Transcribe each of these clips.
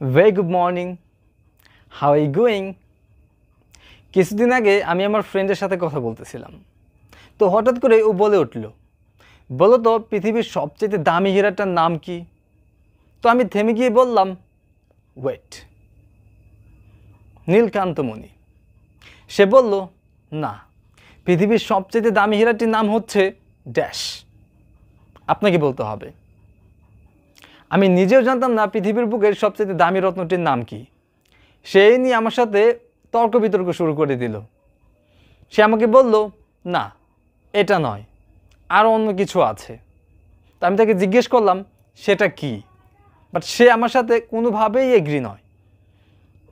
Very good morning how I going কিছুদিন আগে আমি আমার ফ্রেন্ডের সাথে কথা বলতেছিলাম। তো হঠাৎ করে ও বলে উঠল, বলো তো, পৃথিবীর সবচেয়ে দামি হীরাটার নাম কি? তো আমি থেমে গিয়ে বললাম ওয়েট নীলকান্তমণি, সে বলল, না, পৃথিবীর সবচেয়ে দামি হীরাটির নাম হচ্ছে ড্যাশ। আপনাকে বলতে হবে। আমি নিজেও জানতাম না পৃথিবীর বুকের সবচেয়ে দামি রত্নটির নাম কি। সেই নিয়ে আমার সাথে তর্ক বিতর্ক শুরু করে দিল। সে আমাকে বলল, না, এটা নয় আরও অন্য কিছু আছে। তো আমি তাকে জিজ্ঞেস করলাম, সেটা কি? বাট সে আমার সাথে কোনোভাবেই এগ্রি নয়।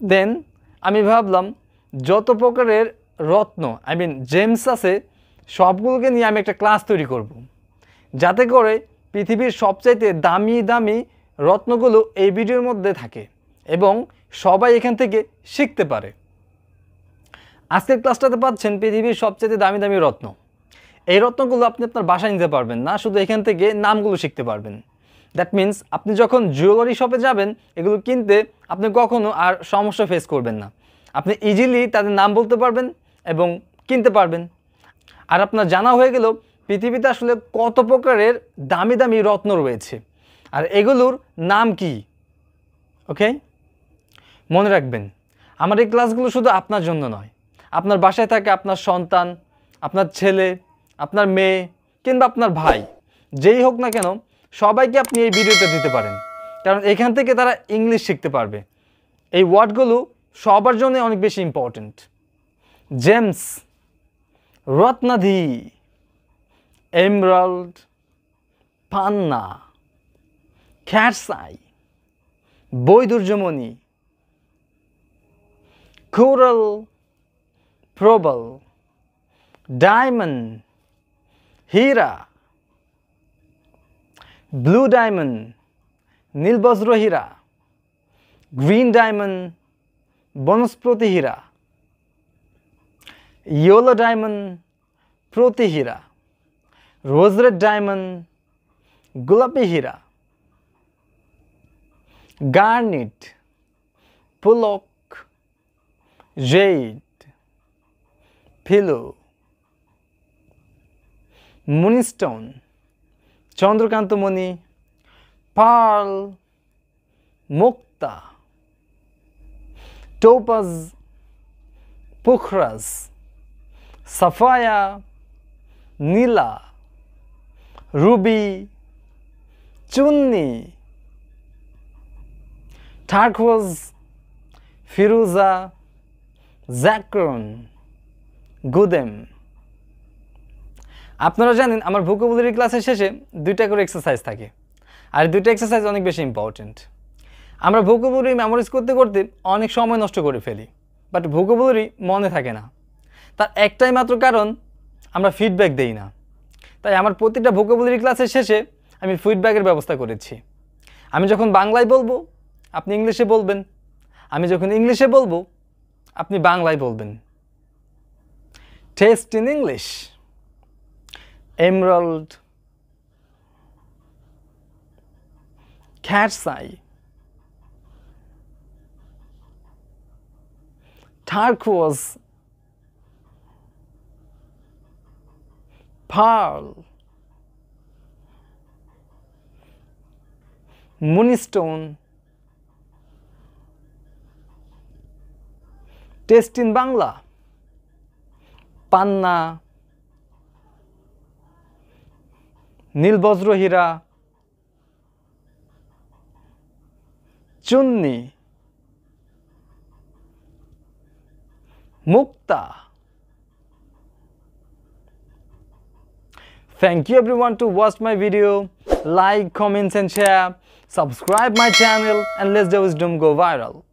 দেন আমি ভাবলাম, যত প্রকারের রত্ন আই মিন জেমস আছে, সবগুলোকে নিয়ে আমি একটা ক্লাস তৈরি করব। যাতে করে পৃথিবীর সবচাইতে দামি দামি রত্নগুলো এই ভিডিওর মধ্যে থাকে এবং সবাই এখান থেকে শিখতে পারে। আজকের ক্লাসটাতে পাচ্ছেন পৃথিবীর সবচেয়ে দামি দামি রত্ন। এই রত্নগুলো আপনি আপনার বাসায় নিতে পারবেন না, শুধু এখান থেকে নামগুলো শিখতে পারবেন। দ্যাট মিন্স আপনি যখন জুয়েলারি শপে যাবেন, এগুলো কিনতে আপনি কখনো আর সমস্যা ফেস করবেন না। আপনি ইজিলি তাদের নাম বলতে পারবেন এবং কিনতে পারবেন। আর আপনার জানা হয়ে গেল পৃথিবীতে আসলে কত প্রকারের দামি দামি রত্ন রয়েছে? আর এগুলোর নাম কি? ওকে মনে রাখবেন, আমার এই ক্লাসগুলো শুধু আপনার জন্য নয়। আপনার বাসায় থাকে আপনার সন্তান, আপনার ছেলে, আপনার মেয়ে কিংবা আপনার ভাই, যেই হোক না কেন, সবাইকে আপনি এই ভিডিওটা দিতে পারেন। কারণ এখান থেকে তারা ইংলিশ শিখতে পারবে। এই ওয়ার্ডগুলো সবার জন্য অনেক বেশি ইম্পর্ট্যান্ট জেমস রত্নাধি এমরাল্ড পান্না খ্যারসাই বৈদুর্যমণি কোরাল প্রবল ডায়মন্ড হীরা ব্লু ডায়মন্ড নীলবজ্র হীরা গ্রিন ডায়মন্ড বনস্পতি হীরা ইয়েলো ডায়মন্ড প্রতি হীরা রোজ রেড ডায়মন্ড গোলাপি হীরা গার্নিট পুলক জেড ফিলো মুনিস্টোন চন্দ্রকান্তমণি পার্ল মুক্তা টোপাজ পুখরাস সাফায়া নীলা রুবি, চুন্নি টার্কোয়াজ ফিরুজা, জ্যাক্রন, গুদেম। আপনারা জানেন আমার ভোকাবুলারি ক্লাসের শেষে দুইটা করে এক্সারসাইজ থাকে, আর দুইটা এক্সারসাইজ অনেক বেশি ইম্পর্ট্যান্ট আমরা ভোকাবুলারি মেমোরিজ করতে করতে অনেক সময় নষ্ট করে ফেলি বাট ভোকাবুলারি মনে থাকে না। তার একটাই মাত্র কারণ, আমরা ফিডব্যাক দেই না। তাই আমার প্রতিটা ভোকাবুলারি ক্লাসের শেষে আমি ফিডব্যাকের ব্যবস্থা করেছি। আমি যখন বাংলায় বলব, আপনি ইংলিশে বলবেন। আমি যখন ইংলিশে বলব, আপনি বাংলায় বলবেন। Test in English emerald খ্যাটসাই turquoise pearl, moonstone, test in Bangla পান্না নীলবজ্র হীরা চুন্নি মুক্তা Thank you everyone to watch my video. Like, comments and share. Subscribe my channel and let's the wisdom go viral.